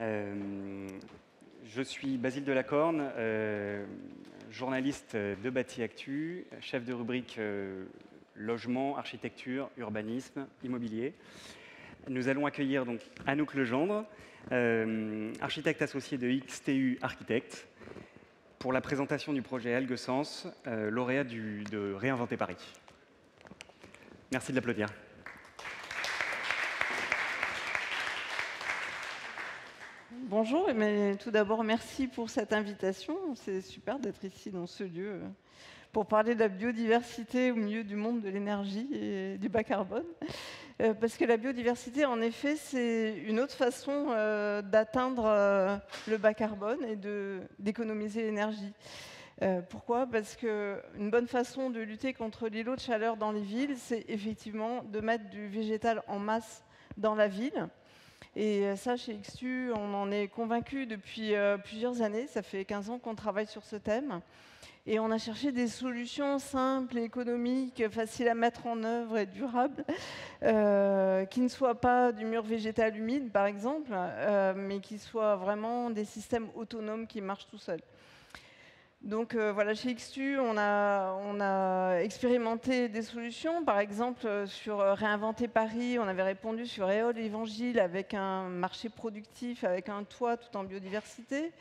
Euh, je suis Basile Delacorne, euh, journaliste de Bâti Actu, chef de rubrique euh, logement, architecture, urbanisme, immobilier. Nous allons accueillir donc Anouk Legendre, architecte associé de XTU Architecte, pour la présentation du projet Algesens, lauréat de Réinventer Paris. Merci de l'applaudir. Bonjour, mais tout d'abord, merci pour cette invitation. C'est super d'être ici dans ce lieu euh, pour parler de la biodiversité au milieu du monde de l'énergie et du bas carbone. Euh, parce que la biodiversité, en effet, c'est une autre façon euh, d'atteindre le bas carbone et d'économiser l'énergie. pourquoi? Parce qu'une bonne façon de lutter contre l'îlot de chaleur dans les villes, c'est effectivement de mettre du végétal en masse dans la ville. Et euh, ça, chez XU, on en est convaincu depuis euh, plusieurs années. Ça fait 15 ans qu'on travaille sur ce thème. Et on a cherché des solutions simples, économiques, faciles à mettre en œuvre et durables, euh, qui ne soient pas du mur végétal humide, par exemple, mais qui soient vraiment des systèmes autonomes qui marchent tout seuls. Donc euh, voilà, chez XTU, on a, expérimenté des solutions. Par exemple, euh, sur euh, Réinventer Paris, on avait répondu sur Éole Évangile avec un marché productif, avec un toit tout en biodiversité.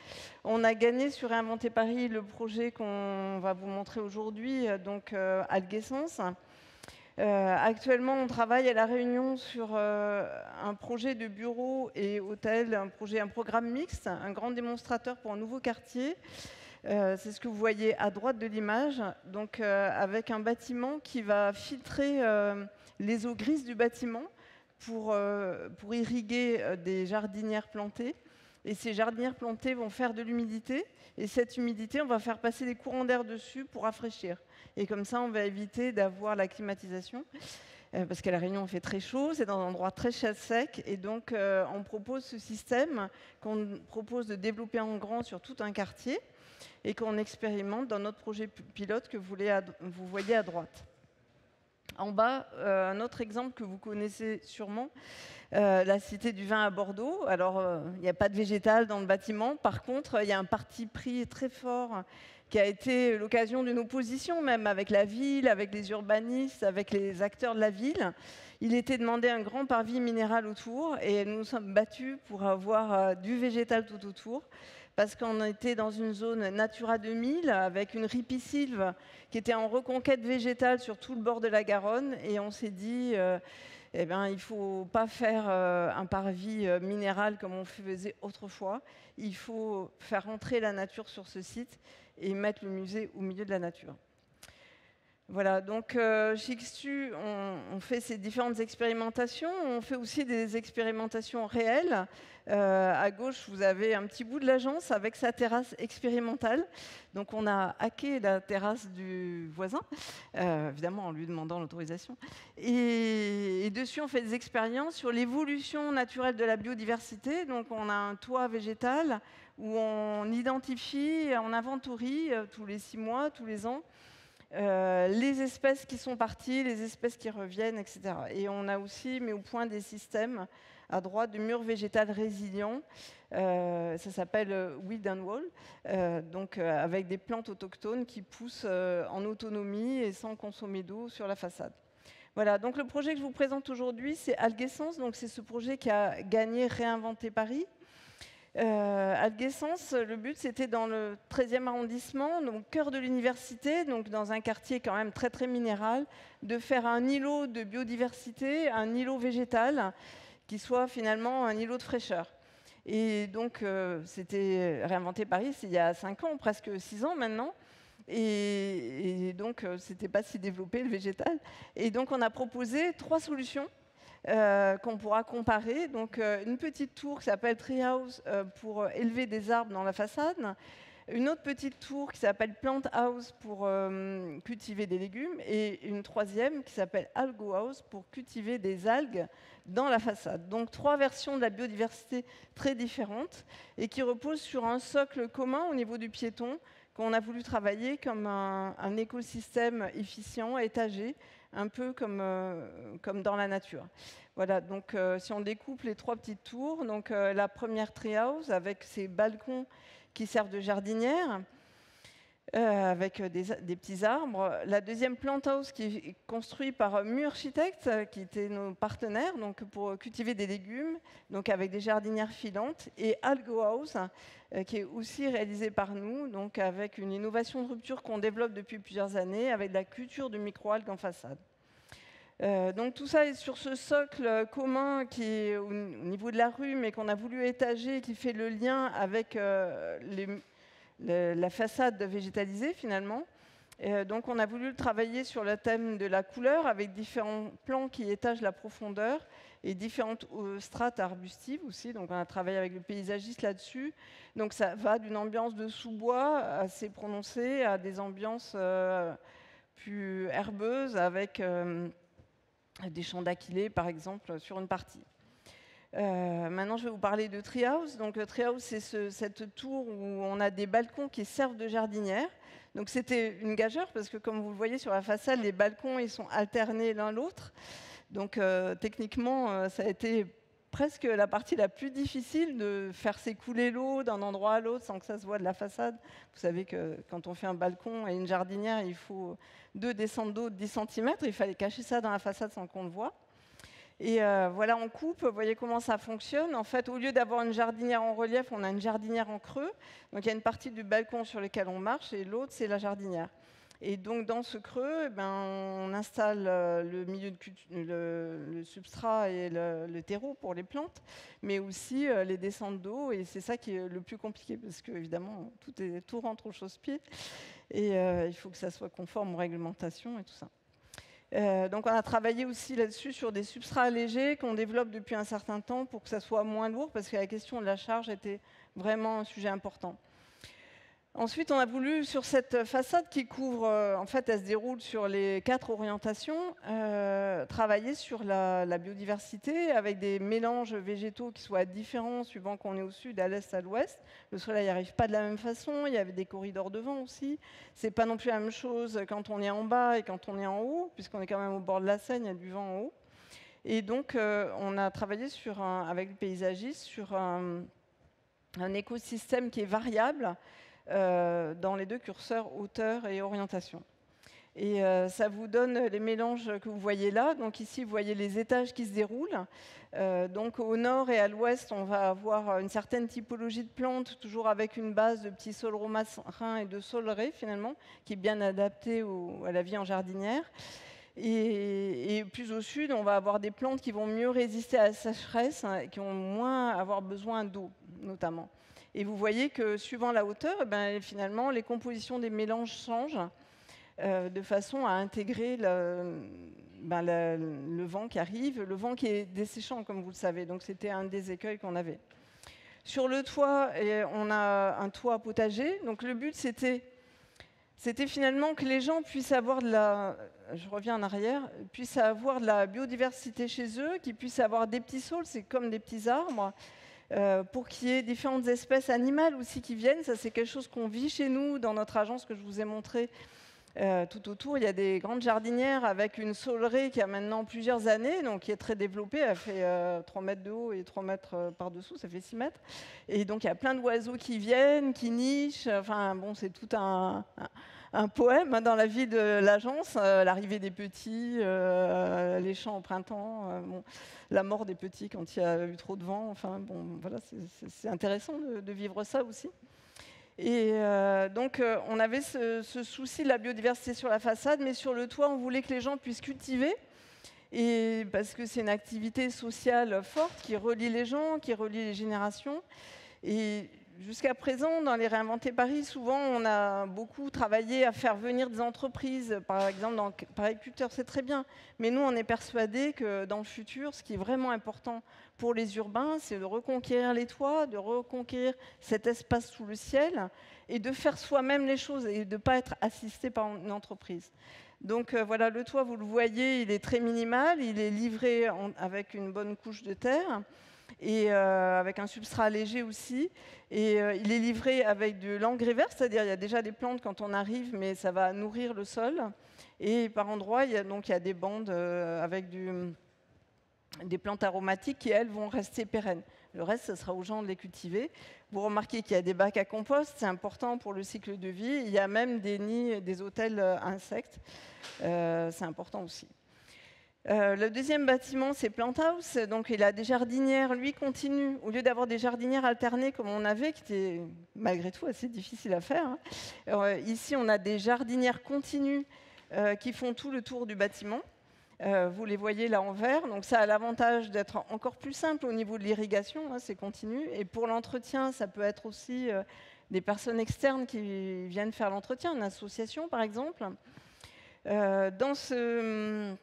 On a gagné sur Réinventer Paris le projet qu'on va vous montrer aujourd'hui, donc Algescence. actuellement, on travaille à La Réunion sur un projet de bureau et hôtel, un, projet, un programme mixte, un grand démonstrateur pour un nouveau quartier. Euh, c'est ce que vous voyez à droite de l'image, donc euh, avec un bâtiment qui va filtrer euh, les eaux grises du bâtiment pour, pour irriguer des jardinières plantées. Et ces jardinières plantées vont faire de l'humidité. Et cette humidité, on va faire passer des courants d'air dessus pour rafraîchir. Et comme ça, on va éviter d'avoir la climatisation. parce qu'à La Réunion, on fait très chaud, c'est dans un endroit très sec. Et donc, on propose ce système qu'on propose de développer en grand sur tout un quartier et qu'on expérimente dans notre projet pilote que vous, voyez à droite. En bas, euh, un autre exemple que vous connaissez sûrement, euh, la Cité du Vin à Bordeaux. Alors, euh, il n'y a pas de végétal dans le bâtiment. Par contre, il y a un parti pris très fort qui a été l'occasion d'une opposition même avec la ville, avec les urbanistes, avec les acteurs de la ville. Il était demandé un grand parvis minéral autour et nous nous sommes battus pour avoir du végétal tout autour parce qu'on était dans une zone Natura 2000 avec une ripisylve qui était en reconquête végétale sur tout le bord de la Garonne. Et on s'est dit, euh, eh ben, il ne faut pas faire euh, un parvis euh, minéral comme on faisait autrefois. Il faut faire entrer la nature sur ce site et mettre le musée au milieu de la nature. Voilà, donc euh, chez XTU, on, fait ces différentes expérimentations. On fait aussi des expérimentations réelles. Euh, à gauche, vous avez un petit bout de l'agence avec sa terrasse expérimentale. Donc on a hacké la terrasse du voisin, euh, évidemment en lui demandant l'autorisation. Et, et, dessus, on fait des expériences sur l'évolution naturelle de la biodiversité. Donc on a un toit végétal où on identifie, on inventorie tous les six mois, tous les ans, euh, les espèces qui sont parties, les espèces qui reviennent, etc. Et on a aussi mis au point des systèmes à droite de murs végétal résilients. Euh, ça s'appelle euh, Weed and Wall, donc avec des plantes autochtones qui poussent en autonomie et sans consommer d'eau sur la façade. Voilà, donc le projet que je vous présente aujourd'hui, c'est Algescence. Donc c'est ce projet qui a gagné Réinventer Paris. Euh, le but, c'était dans le 13e arrondissement, donc cœur de l'université, donc dans un quartier quand même très très minéral, de faire un îlot de biodiversité, un îlot végétal, qui soit finalement un îlot de fraîcheur. Et donc, euh, c'était réinventé Paris, il y a 5 ans, presque 6 ans maintenant. Et, et donc, euh, c'était pas si développé le végétal. Et donc, on a proposé trois solutions euh, qu'on pourra comparer. Donc, euh, une petite tour qui s'appelle Treehouse euh, pour élever des arbres dans la façade. Une autre petite tour qui s'appelle Plant House pour cultiver des légumes. Et une troisième qui s'appelle Algo House pour cultiver des algues dans la façade. Donc trois versions de la biodiversité très différentes et qui reposent sur un socle commun au niveau du piéton qu'on a voulu travailler comme un, un écosystème efficient, étagé, un peu comme, comme dans la nature. Voilà, donc si on découpe les trois petites tours, donc la première treehouse avec ses balcons qui servent de jardinière, euh, avec des, petits arbres. La deuxième plant house qui est construite par Mu Architects, qui étaient nos partenaires donc pour cultiver des légumes, donc avec des jardinières filantes. Et Algo House, euh, qui est aussi réalisé par nous, donc avec une innovation de rupture qu'on développe depuis plusieurs années, avec la culture de microalgues en façade. Euh, donc tout ça est sur ce socle commun qui est au, niveau de la rue, mais qu'on a voulu étager, qui fait le lien avec les, la façade végétalisée finalement. Euh, donc on a voulu travailler sur le thème de la couleur avec différents plans qui étagent la profondeur et différentes euh, strates arbustives aussi. Donc on a travaillé avec le paysagiste là-dessus. Donc ça va d'une ambiance de sous-bois assez prononcée à des ambiances euh, plus herbeuses avec des champs d'aquilée par exemple sur une partie. Euh, maintenant, je vais vous parler de Treehouse. Donc, le Treehouse, c'est cette tour où on a des balcons qui servent de jardinière. Donc, c'était une gageure parce que, comme vous le voyez sur la façade, les balcons ils sont alternés l'un l'autre. Donc, euh, techniquement, euh, ça a été presque la partie la plus difficile de faire s'écouler l'eau d'un endroit à l'autre sans que ça se voit de la façade. Vous savez que quand on fait un balcon et une jardinière, il faut deux descentes d'eau de 10 cm. Il fallait cacher ça dans la façade sans qu'on le voit. Et euh, voilà, on coupe, vous voyez comment ça fonctionne. En fait, au lieu d'avoir une jardinière en relief, on a une jardinière en creux. Donc il y a une partie du balcon sur lequel on marche et l'autre, c'est la jardinière. Et donc dans ce creux, eh ben, on installe euh, le milieu de le, substrat et le, terreau pour les plantes, mais aussi euh, les descentes d'eau. Et c'est ça qui est le plus compliqué parce que évidemment tout, tout rentre au chausse-pied et il faut que ça soit conforme aux réglementations et tout ça. Euh, donc on a travaillé aussi là-dessus sur des substrats allégés qu'on développe depuis un certain temps pour que ça soit moins lourd, parce que la question de la charge était vraiment un sujet important. Ensuite, on a voulu, sur cette façade qui couvre, euh, en fait, elle se déroule sur les quatre orientations, euh, travailler sur la, biodiversité avec des mélanges végétaux qui soient différents suivant qu'on est au sud, à l'est, à l'ouest. Le soleil n'arrive pas de la même façon, il y avait des corridors de vent aussi. C'est pas non plus la même chose quand on est en bas et quand on est en haut, puisqu'on est quand même au bord de la Seine, il y a du vent en haut. Et donc, euh, on a travaillé avec le paysagiste sur un écosystème qui est variable, dans les deux curseurs hauteur et orientation. Et euh, ça vous donne les mélanges que vous voyez là. Donc ici, vous voyez les étages qui se déroulent. Euh, donc au nord et à l'ouest, on va avoir une certaine typologie de plantes, toujours avec une base de petits sols romains et de soleraies finalement, qui est bien adaptée à la vie en jardinière. Et, et, plus au sud, on va avoir des plantes qui vont mieux résister à la sécheresse, hein, qui vont moins avoir besoin d'eau, notamment. Et vous voyez que suivant la hauteur, eh ben, finalement, les compositions des mélanges changent euh, de façon à intégrer ben, le, vent qui arrive, le vent qui est desséchant, comme vous le savez. Donc c'était un des écueils qu'on avait. Sur le toit, on a un toit potager. Donc le but, c'était c'était finalement que les gens puissent avoir de la, je reviens en arrière, puissent avoir de la biodiversité chez eux, qu'ils puissent avoir des petits saules, c'est comme des petits arbres, euh, pour qu'il y ait différentes espèces animales aussi qui viennent. Ça, c'est quelque chose qu'on vit chez nous dans notre agence que je vous ai montré euh, tout autour. Il y a des grandes jardinières avec une saulerie qui a maintenant plusieurs années, donc qui est très développée. Elle fait 3 euh, mètres de haut et 3 mètres par-dessous, ça fait 6 mètres. Et donc, il y a plein d'oiseaux qui viennent, qui nichent. Enfin, bon, c'est tout un poème dans la vie de l'agence, euh, l'arrivée des petits, euh, les champs au printemps, euh, la mort des petits quand il y a eu trop de vent. Enfin, bon, voilà, c'est intéressant de, vivre ça aussi. Et donc, on avait ce, ce, souci de la biodiversité sur la façade, mais sur le toit, on voulait que les gens puissent cultiver. Et parce que c'est une activité sociale forte qui relie les gens, qui relie les générations. Et jusqu'à présent, dans les Réinventer Paris, souvent, on a beaucoup travaillé à faire venir des entreprises. Par exemple, dans agriculteur, c'est très bien. Mais nous, on est persuadés que dans le futur, ce qui est vraiment important pour les urbains, c'est de reconquérir les toits, de reconquérir cet espace sous le ciel et de faire soi-même les choses et de ne pas être assisté par une entreprise. Donc euh, voilà, le toit, vous le voyez, il est très minimal, il est livré avec une bonne couche de terre et euh, avec un substrat léger aussi. Et euh, il est livré avec de l'engrais vert, c'est-à-dire il y a déjà des plantes quand on arrive, mais ça va nourrir le sol. Et par endroits, il y a, donc, il y a des bandes avec des plantes aromatiques qui, elles, vont rester pérennes. Le reste, ce sera aux gens de les cultiver. Vous remarquez qu'il y a des bacs à compost, c'est important pour le cycle de vie. Il y a même des nids, des hôtels insectes, c'est important aussi. Euh, le deuxième bâtiment, c'est Plant House. Donc, il a des jardinières, lui, continue. Au lieu d'avoir des jardinières alternées comme on avait, qui était malgré tout assez difficile à faire, hein. euh, ici, on a des jardinières continues euh, qui font tout le tour du bâtiment. vous les voyez là en vert. Donc, ça a l'avantage d'être encore plus simple au niveau de l'irrigation, hein, c'est continu. Et pour l'entretien, ça peut être aussi des personnes externes qui viennent faire l'entretien, une association par exemple. dans ce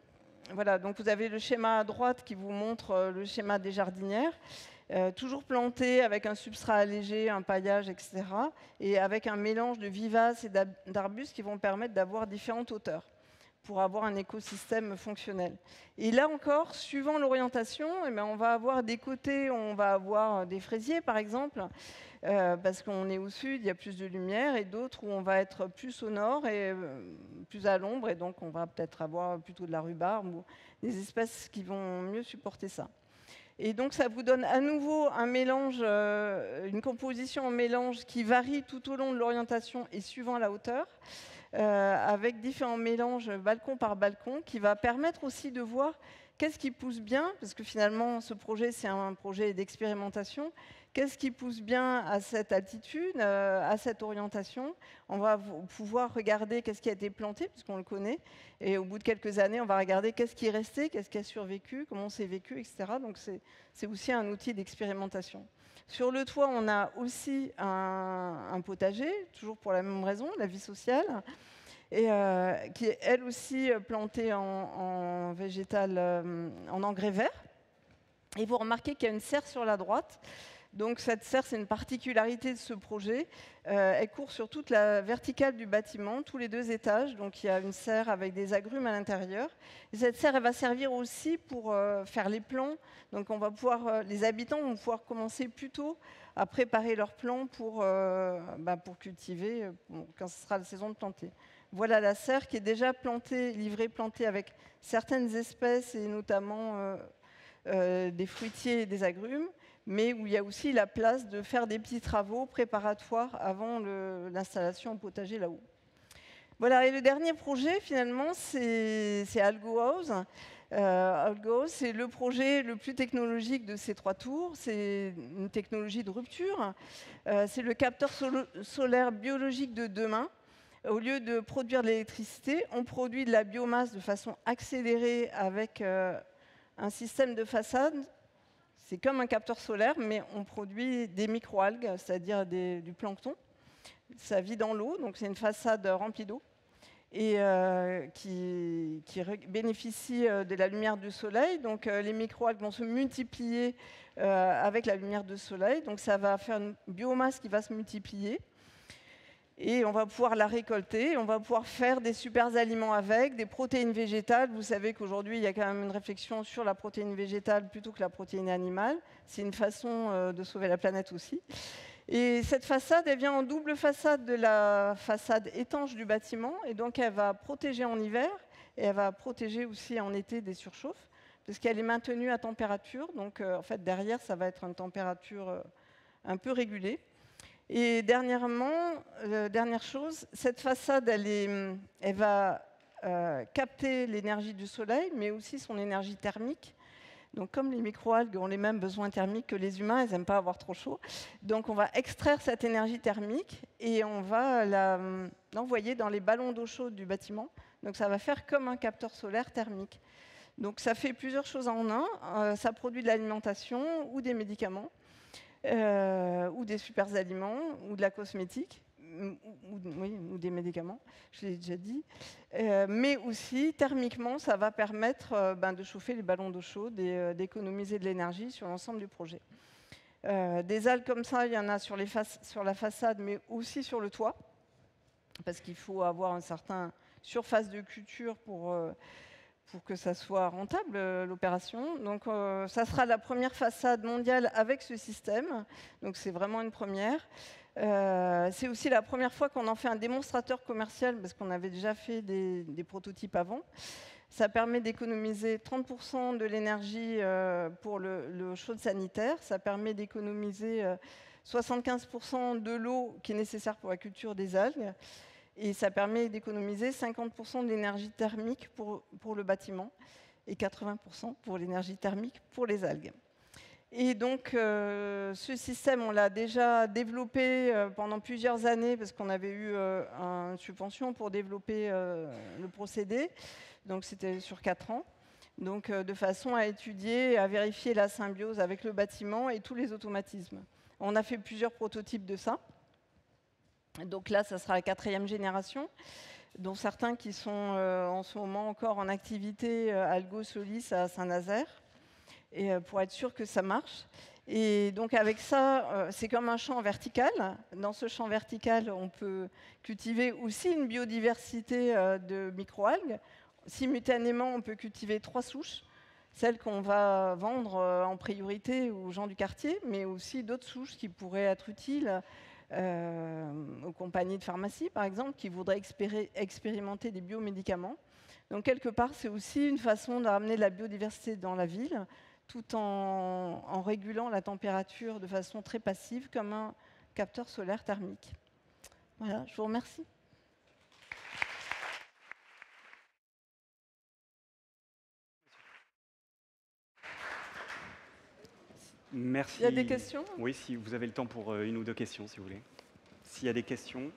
voilà, donc vous avez le schéma à droite qui vous montre euh, le schéma des jardinières. Euh, toujours planté avec un substrat allégé, un paillage, etc. Et avec un mélange de vivaces et d'arbustes qui vont permettre d'avoir différentes hauteurs pour avoir un écosystème fonctionnel. Et là encore, suivant l'orientation, eh ben, on va avoir des côtés, on va avoir des fraisiers par exemple, euh, parce qu'on est au sud, il y a plus de lumière, et d'autres où on va être plus au nord et euh, plus à l'ombre, et donc on va peut-être avoir plutôt de la rhubarbe ou des espèces qui vont mieux supporter ça. Et donc ça vous donne à nouveau un mélange, euh, une composition en mélange qui varie tout au long de l'orientation et suivant la hauteur. Avec différents mélanges balcon par balcon, qui va permettre aussi de voir qu'est-ce qui pousse bien, parce que finalement ce projet c'est un projet d'expérimentation, Qu'est-ce qui pousse bien à cette altitude, euh, à cette orientation? On va pouvoir regarder qu'est-ce qui a été planté, puisqu'on le connaît, et au bout de quelques années, on va regarder qu'est-ce qui est resté, qu'est-ce qui a survécu, comment c'est vécu, etc. Donc c'est aussi un outil d'expérimentation. Sur le toit, on a aussi un, potager, toujours pour la même raison, la vie sociale, et euh, qui est elle aussi plantée en, végétal, euh, en engrais vert. Et vous remarquez qu'il y a une serre sur la droite. Donc cette serre, c'est une particularité de ce projet. Euh, elle court sur toute la verticale du bâtiment, tous les deux étages. Donc il y a une serre avec des agrumes à l'intérieur. Et cette serre, elle va servir aussi pour euh, faire les plans. Donc on va pouvoir, euh, les habitants vont pouvoir commencer plus tôt à préparer leurs plans pour, bah, pour cultiver quand ce sera la saison de planter. Voilà la serre qui est déjà plantée, livrée, plantée avec certaines espèces et notamment des fruitiers et des agrumes mais où il y a aussi la place de faire des petits travaux préparatoires avant l'installation au potager là-haut. Voilà, et le dernier projet, finalement, c'est Algo House. Euh, Algo c'est le projet le plus technologique de ces trois tours. C'est une technologie de rupture. Euh, c'est le capteur solaire biologique de demain. Au lieu de produire de l'électricité, on produit de la biomasse de façon accélérée avec euh, un système de façade c'est comme un capteur solaire, mais on produit des microalgues, c'est-à-dire du plancton. Ça vit dans l'eau, donc c'est une façade remplie d'eau et euh, qui, bénéficie euh, de la lumière du soleil. Donc euh, les microalgues vont se multiplier avec la lumière du soleil. Donc ça va faire une biomasse qui va se multiplier et on va pouvoir la récolter, on va pouvoir faire des super aliments avec, des protéines végétales. Vous savez qu'aujourd'hui, il y a quand même une réflexion sur la protéine végétale plutôt que la protéine animale. C'est une façon euh, de sauver la planète aussi. Et cette façade, elle vient en double façade de la façade étanche du bâtiment, et donc elle va protéger en hiver, et elle va protéger aussi en été des surchauffes, parce qu'elle est maintenue à température. Donc euh, en fait, derrière, ça va être une température euh, un peu régulée. Et dernièrement, euh, dernière chose, cette façade, elle, va euh, capter l'énergie du soleil, mais aussi son énergie thermique. Donc, comme les microalgues ont les mêmes besoins thermiques que les humains, elles n'aiment pas avoir trop chaud. Donc, on va extraire cette énergie thermique et on va l'envoyer dans les ballons d'eau chaude du bâtiment. Donc, ça va faire comme un capteur solaire thermique. Donc, ça fait plusieurs choses en un. Euh, ça produit de l'alimentation ou des médicaments. Euh, ou des super aliments, ou de la cosmétique, ou, des médicaments, je l'ai déjà dit. Euh, mais aussi, thermiquement, ça va permettre euh, ben, de chauffer les ballons d'eau chaude et d'économiser de l'énergie sur l'ensemble du projet. des algues comme ça, il y en a sur, les sur la façade, mais aussi sur le toit, parce qu'il faut avoir une certaine surface de culture pour pour que ça soit rentable, euh, l'opération. Donc, euh, ça sera la première façade mondiale avec ce système. Donc, c'est vraiment une première. Euh, c'est aussi la première fois qu'on en fait un démonstrateur commercial parce qu'on avait déjà fait des, prototypes avant. Ça permet d'économiser 30% de l'énergie pour le, le chaud sanitaire. Ça permet d'économiser 75% de l'eau qui est nécessaire pour la culture des algues. Et ça permet d'économiser 50% de l'énergie thermique pour, pour le bâtiment et 80% pour l'énergie thermique pour les algues. Et donc, euh, ce système, on l'a déjà développé euh, pendant plusieurs années parce qu'on avait eu euh, une subvention pour développer le procédé. Donc, c'était sur quatre ans. Donc, de façon à étudier, à vérifier la symbiose avec le bâtiment et tous les automatismes. On a fait plusieurs prototypes de ça. Donc là, ça sera la quatrième génération, dont certains qui sont en ce moment encore en activité à Algo Solis à Saint-Nazaire et euh, pour être sûr que ça marche. Et donc avec ça, euh, c'est comme un champ vertical. Dans ce champ vertical, on peut cultiver aussi une biodiversité euh, de microalgues. Simultanément, on peut cultiver trois souches, celles qu'on va vendre en priorité aux gens du quartier, mais aussi d'autres souches qui pourraient être utiles aux compagnies de pharmacie, par exemple, qui voudraient expérimenter des biomédicaments. Donc quelque part, c'est aussi une façon de ramener de la biodiversité dans la ville tout en, régulant la température de façon très passive, comme un capteur solaire thermique. Voilà, je vous remercie. Merci. Il y a des questions? Oui, si vous avez le temps pour euh, une ou deux questions, si vous voulez. S'il y a des questions.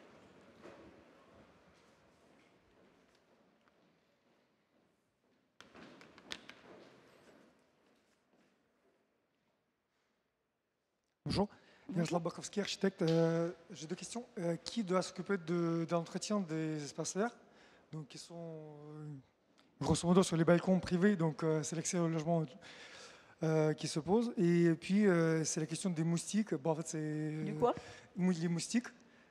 Bonjour. Bonjour. Bakowski, architecte. Euh, j'ai deux questions. Euh, qui doit s'occuper de, l'entretien des espaces verts? Donc, qui sont euh, grosso modo sur les balcons privés, donc c'est l'accès au logement qui se pose. Et puis, c'est la question des moustiques. Bon, en fait, c'est. Du quoi Les moustiques.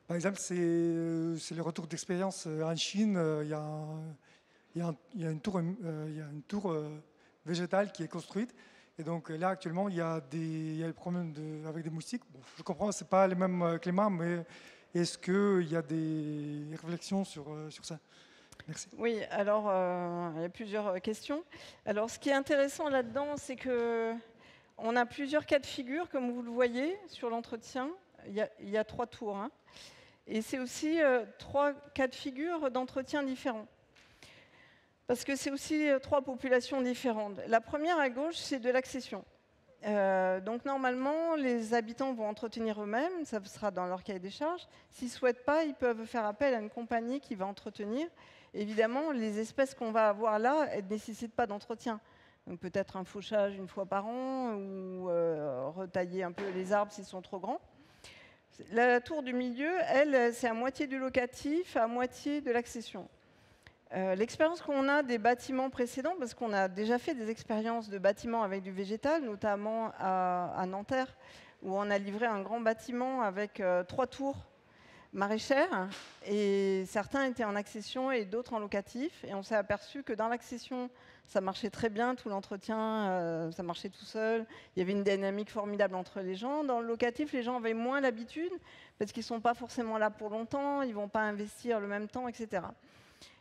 Par exemple, c'est les retours d'expérience en Chine. Il y, a, y, a une tour, y a une tour végétale qui est construite et donc là, actuellement, il y a des, il problèmes de, avec des moustiques. je comprends, ce n'est pas les mêmes euh, climats, mais est-ce qu'il y a des réflexions sur, euh, sur ça? Oui, alors euh, il y a plusieurs questions. Alors ce qui est intéressant là-dedans, c'est que on a plusieurs cas de figure, comme vous le voyez sur l'entretien. Il, y a trois tours. Hein. Et c'est aussi trois cas de figure d'entretien différents. Parce que c'est aussi euh, trois populations différentes. La première à gauche, c'est de l'accession. Euh, donc normalement, les habitants vont entretenir eux-mêmes, ça sera dans leur cahier des charges. S'ils ne souhaitent pas, ils peuvent faire appel à une compagnie qui va entretenir. Évidemment, les espèces qu'on va avoir là, elles ne nécessitent pas d'entretien. Donc peut-être un fauchage une fois par an ou euh, retailler un peu les arbres s'ils sont trop grands. La tour du milieu, elle, c'est à moitié du locatif, à moitié de l'accession. Euh, l'expérience qu'on a des bâtiments précédents, parce qu'on a déjà fait des expériences de bâtiments avec du végétal, notamment à, Nanterre, où on a livré un grand bâtiment avec euh, trois tours maraîchères, et certains étaient en accession et d'autres en locatif. Et on s'est aperçu que dans l'accession, ça marchait très bien, tout l'entretien, euh, ça marchait tout seul. Il y avait une dynamique formidable entre les gens. Dans le locatif, les gens avaient moins l'habitude, parce qu'ils ne sont pas forcément là pour longtemps, ils ne vont pas investir le même temps, etc.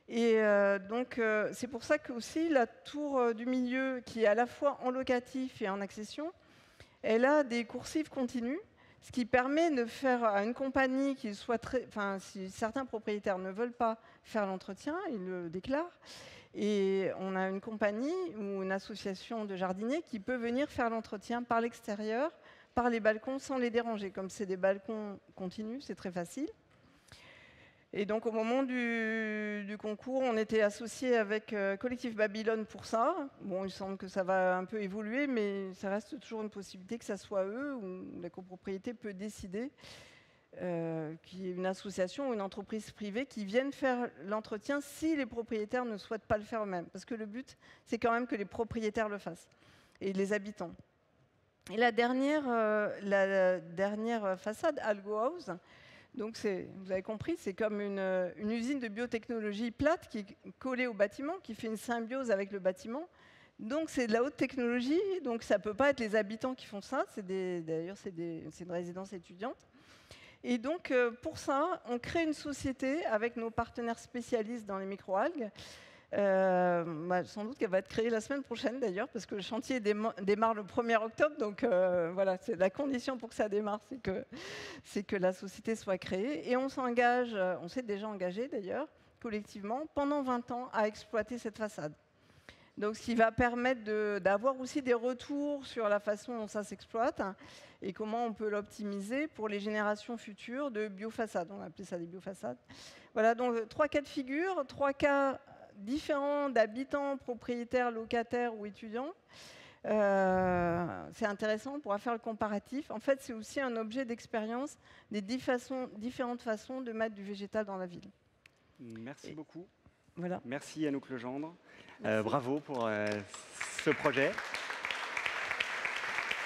Et euh, donc, euh, c'est pour ça que aussi la tour du milieu, qui est à la fois en locatif et en accession, elle a des coursives continues, ce qui permet de faire à une compagnie qui soit très. Enfin, si certains propriétaires ne veulent pas faire l'entretien, ils le déclarent. Et on a une compagnie ou une association de jardiniers qui peut venir faire l'entretien par l'extérieur, par les balcons, sans les déranger. Comme c'est des balcons continus, c'est très facile. Et donc au moment du, concours, on était associé avec euh, Collectif Babylone pour ça. Bon, il semble que ça va un peu évoluer, mais ça reste toujours une possibilité que ça soit eux ou la copropriété peut décider euh, qu'il y ait une association ou une entreprise privée qui vienne faire l'entretien si les propriétaires ne souhaitent pas le faire eux-mêmes. Parce que le but, c'est quand même que les propriétaires le fassent et les habitants. Et la dernière, euh, la dernière façade, Algo House, donc vous avez compris, c'est comme une, usine de biotechnologie plate qui est collée au bâtiment, qui fait une symbiose avec le bâtiment. Donc c'est de la haute technologie, donc ça ne peut pas être les habitants qui font ça, d'ailleurs c'est une résidence étudiante. Et donc, euh, pour ça, on crée une société avec nos partenaires spécialistes dans les microalgues. Euh, bah, sans doute qu'elle va être créée la semaine prochaine d'ailleurs, parce que le chantier démarre le 1er octobre. Donc euh, voilà, c'est la condition pour que ça démarre, c'est que, que la société soit créée. Et on s'engage, on s'est déjà engagé d'ailleurs, collectivement, pendant 20 ans à exploiter cette façade. Donc, ce qui va permettre d'avoir aussi des retours sur la façon dont ça s'exploite et comment on peut l'optimiser pour les générations futures de biofaçades. On appelait ça des biofaçades. Voilà, donc trois cas de figure, trois cas différents d'habitants, propriétaires, locataires ou étudiants. Euh, c'est intéressant, on pourra faire le comparatif. En fait, c'est aussi un objet d'expérience des différentes façons de mettre du végétal dans la ville. Merci beaucoup. Voilà. Merci Anouk Legendre. Euh, bravo pour euh, ce projet.